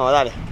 Vamos, dale.